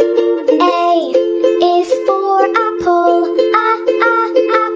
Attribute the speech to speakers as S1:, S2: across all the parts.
S1: A is for apple, a a apple.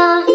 S1: Mama.